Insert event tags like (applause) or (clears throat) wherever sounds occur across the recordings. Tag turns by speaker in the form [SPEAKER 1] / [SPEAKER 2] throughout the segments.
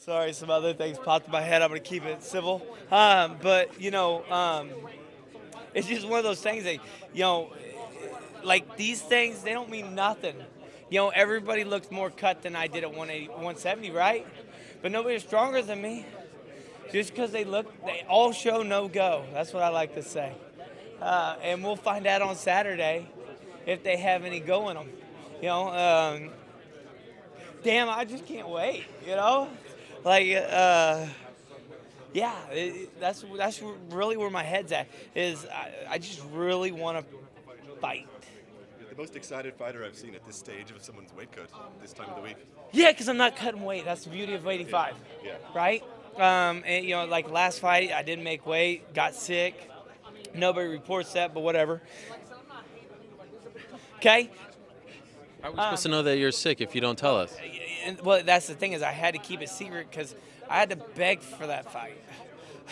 [SPEAKER 1] Sorry, some other things popped in my head. I'm gonna keep it civil. Um, but you know, um, it's just one of those things that you know, like these things, they don't mean nothing. You know, everybody looks more cut than I did at 180, 170, right? But nobody's stronger than me. Just because they look, they all show no go. That's what I like to say. Uh, and we'll find out on Saturday if they have any go in them. You know, um, damn, I just can't wait. You know, like, uh, yeah, it, that's that's really where my head's at. Is I, I just really want to fight.
[SPEAKER 2] The most excited fighter I've seen at this stage of someone's weight cut this time of the week.
[SPEAKER 1] Yeah, because I'm not cutting weight. That's the beauty of 85.
[SPEAKER 2] Yeah.
[SPEAKER 1] Right? Um, and, you know, like last fight, I didn't make weight, got sick. Nobody reports that, but whatever. Okay?
[SPEAKER 3] How are we supposed to know that you're sick if you don't tell us?
[SPEAKER 1] And, well, that's the thing is I had to keep it secret because I had to beg for that fight.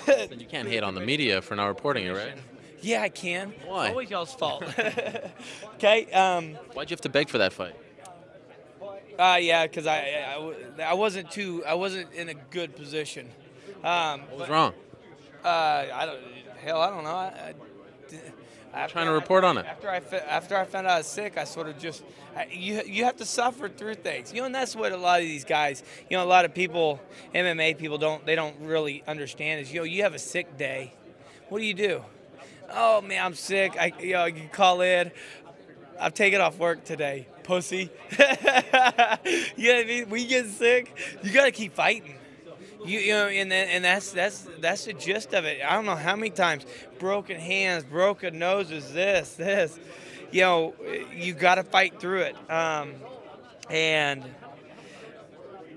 [SPEAKER 3] Then you can't hate on the media for not reporting it, right?
[SPEAKER 1] yeah, I can.
[SPEAKER 3] Why?
[SPEAKER 1] Always y'all's fault. (laughs) okay? Um,
[SPEAKER 3] Why'd you have to beg for that fight?
[SPEAKER 1] Uh, yeah, because I, I, I wasn't too I wasn't in a good position. Um,
[SPEAKER 3] What was wrong?
[SPEAKER 1] uh, I don't hell I don't know. I, I, after
[SPEAKER 3] trying to report on it.
[SPEAKER 1] After I after I found out I was sick, I sort of just I, you you have to suffer through things. You know, and that's what a lot of these guys. You know, a lot of people MMA people don't they don't really understand is you know you have a sick day. What do you do? Oh man, I'm sick. I you know you call in. I've taken off work today, pussy. (laughs) you know what I mean? We get sick, you gotta keep fighting. You, you know, and and that's that's that's the gist of it. I don't know how many times broken hands, broken noses, this, this. You know, you got to fight through it. Um, and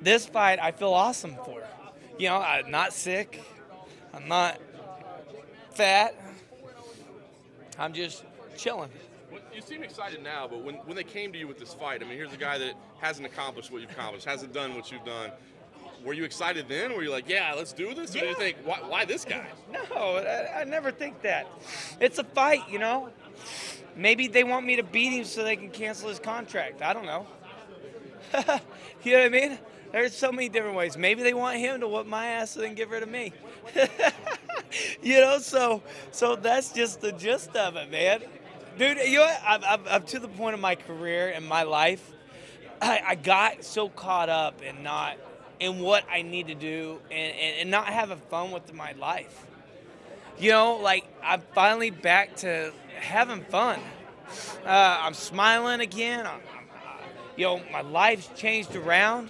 [SPEAKER 1] this fight, I feel awesome for. You know, I'm not sick. I'm not fat. I'm just chilling.
[SPEAKER 4] You seem excited now, but when, when they came to you with this fight, I mean, here's a guy that hasn't accomplished what you've accomplished, hasn't done what you've done. Were you excited then? Were you like, yeah, let's do this? Or do you think, why, why this guy?
[SPEAKER 1] No, I, I never think that. It's a fight, you know. Maybe they want me to beat him so they can cancel his contract. I don't know. (laughs) you know what I mean? There's so many different ways. Maybe they want him to whoop my ass and then get rid of me. (laughs) you know, so so that's just the gist of it, man. Dude, you know what? I'm, I'm, I'm to the point of my career and my life. I, I got so caught up in not in what I need to do and, and, and not having fun with my life. You know, like I'm finally back to having fun. Uh, I'm smiling again. I'm, I'm, uh, you know, my life's changed around,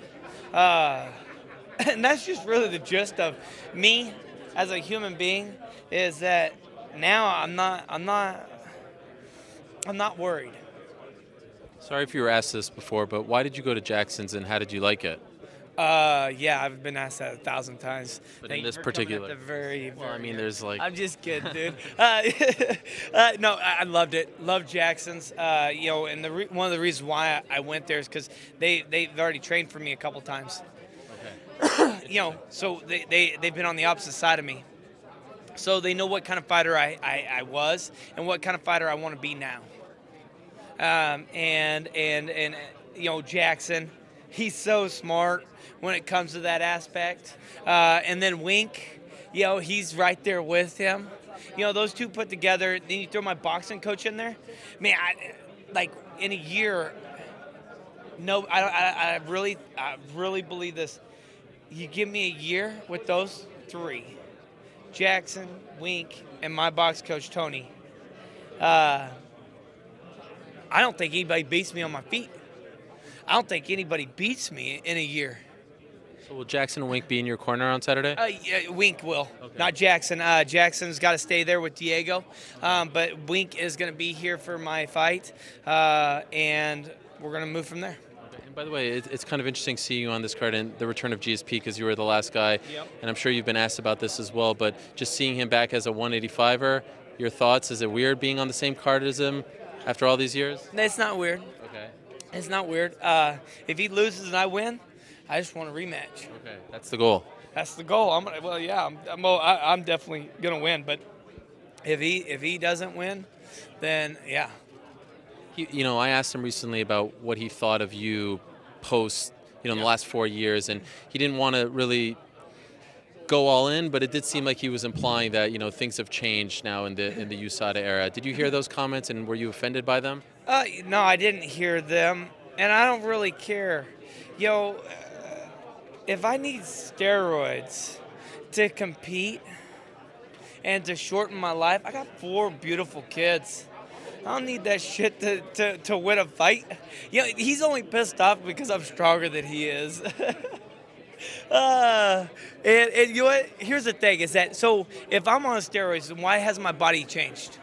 [SPEAKER 1] uh, (laughs) and that's just really the gist of me as a human being. Is that now I'm not I'm not I'm not worried.
[SPEAKER 3] Sorry if you were asked this before, but why did you go to Jackson's and how did you like it?
[SPEAKER 1] Uh, yeah, I've been asked that a thousand times.
[SPEAKER 3] But
[SPEAKER 1] Thank
[SPEAKER 3] in this
[SPEAKER 1] for coming at
[SPEAKER 3] particular-
[SPEAKER 1] the very,
[SPEAKER 3] Well, I mean, there's like
[SPEAKER 1] I'm just kidding, (laughs) dude. uh, (laughs) uh, no, I loved it. Loved Jackson's. Uh, you know, and the re- one of the reasons why I I went there is because they they've already trained for me a couple times. Okay. (coughs) you know, so they they they've been on the opposite side of me, so they know what kind of fighter I I, I was and what kind of fighter I want to be now. Um, and and and you know Jackson, he's so smart when it comes to that aspect. Uh, and then Wink, you know, he's right there with him. You know, those two put together. Then you throw my boxing coach in there. Man, I, like in a year, no, I, I, I really, I really believe this. You give me a year with those three, Jackson, Wink, and my box coach Tony. Uh, I don't think anybody beats me on my feet. I don't think anybody beats me in a year.
[SPEAKER 3] So will Jackson and Wink be in your corner on Saturday?
[SPEAKER 1] Uh, yeah, Wink will, not Jackson. Uh, Jackson's got to stay there with Diego, um, but Wink is going to be here for my fight, uh, and we're going to move from there.
[SPEAKER 3] And by the way, it, it's kind of interesting seeing you on this card and the return of GSP because you were the last guy,
[SPEAKER 1] Yep.
[SPEAKER 3] and I'm sure you've been asked about this as well. But just seeing him back as a 185er, your thoughts? Is it weird being on the same card as him after all these years?
[SPEAKER 1] It's not weird.
[SPEAKER 3] Okay.
[SPEAKER 1] It's not weird. Uh, if he loses and I win, I just want a rematch.
[SPEAKER 3] Okay, that's the goal.
[SPEAKER 1] That's the goal. I'm gonna, well, yeah, I'm, I'm, I'm definitely gonna win. But if he if he doesn't win, then yeah,
[SPEAKER 3] He, you know, I asked him recently about what he thought of you post you know, in the last four years, and he didn't want to really go all in, but it did seem like he was implying that you know things have changed now in the in the USADA era. Did you hear those comments, and were you offended by them?
[SPEAKER 1] Uh, no, I didn't hear them, and I don't really care. Yo, uh, if I need steroids to compete and to shorten my life, I got four beautiful kids. I don't need that shit to, to, to win a fight. You know, he's only pissed off because I'm stronger than he is. (laughs) uh, and, and you know what? Here's the thing is that, so if I'm on steroids, then why has my body changed?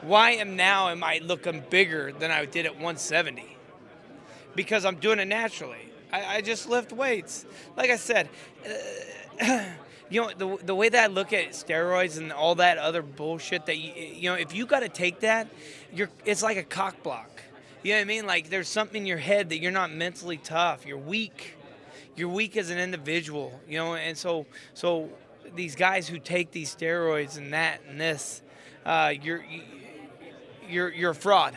[SPEAKER 1] Why am now am I looking bigger than I did at 170? Because I'm doing it naturally. I, I just lift weights. Like I said, uh, (clears throat) you know the, the way that I look at steroids and all that other bullshit that you you know if you got to take that, you're it's like a cock block. You know what I mean? Like there's something in your head that you're not mentally tough. You're weak. You're weak as an individual. You know, and so so these guys who take these steroids and that and this, uh, you're you're you're a fraud.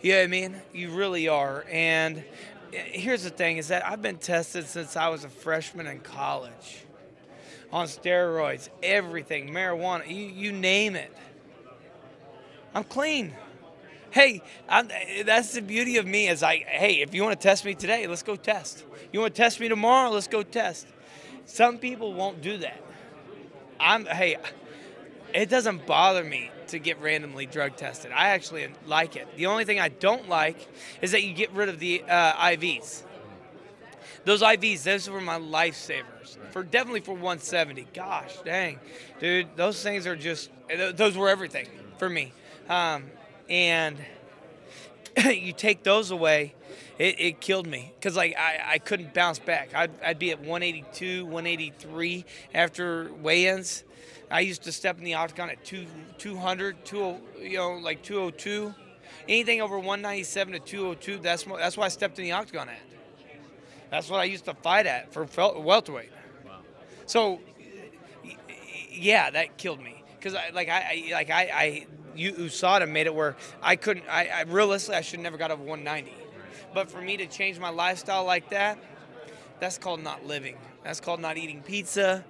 [SPEAKER 1] You know what I mean? You really are. And here's the thing: is that I've been tested since I was a freshman in college on steroids, everything, marijuana, you, you name it. I'm clean. Hey, I'm, that's the beauty of me is I, hey, if you want to test me today, let's go test. You want to test me tomorrow, let's go test. Some people won't do that. I'm, hey, it doesn't bother me to get randomly drug tested. I actually like it. The only thing I don't like is that you get rid of the uh, IVs. Those IVs, those were my lifesavers. For definitely for 170. Gosh, dang, dude, those things are just those were everything for me. Um, and (coughs) you take those away, it, it killed me because like I, I couldn't bounce back. I'd, I'd be at 182, 183 after weigh-ins. I used to step in the octagon at two, 200, 20, you know, like 202. Anything over 197 to 202, that's that's why I stepped in the octagon at. That's what I used to fight at for welterweight. Wow. So, yeah, that killed me because I like I, I like I, I you USADA made it where I couldn't. I, I realistically I should never got over 190. But for me to change my lifestyle like that, that's called not living. That's called not eating pizza,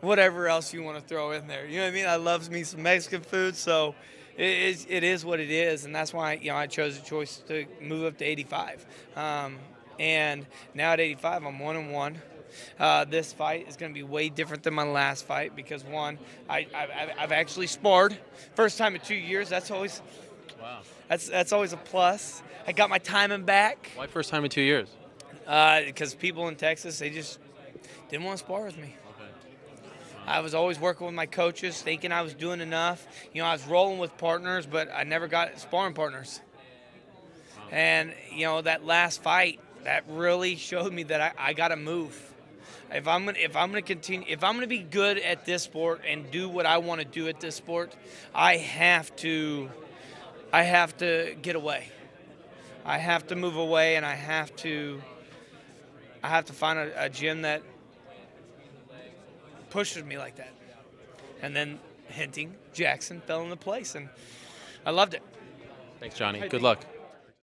[SPEAKER 1] whatever else you want to throw in there. You know what I mean? I love me some Mexican food, so it is, it is what it is, and that's why you know I chose the choice to move up to 85. Um, and now at 85, I'm one and one. Uh, this fight is going to be way different than my last fight because one, I, have actually sparred. First time in two years. That's always, wow. That's that's always a plus. I got my timing back.
[SPEAKER 3] Why first time in two years?
[SPEAKER 1] Because uh, people in Texas, they just didn't want to spar with me. I was always working with my coaches, thinking I was doing enough. You know, I was rolling with partners, but I never got sparring partners. And you know, that last fight, that really showed me that I, I got to move. If I'm gonna if I'm gonna continue if I'm gonna be good at this sport and do what I want to do at this sport, I have to I have to get away. I have to move away, and I have to I have to find a, a gym that pushes me like that. And then hinting Jackson fell into place, and I loved it.
[SPEAKER 3] Thanks, Johny. Good luck.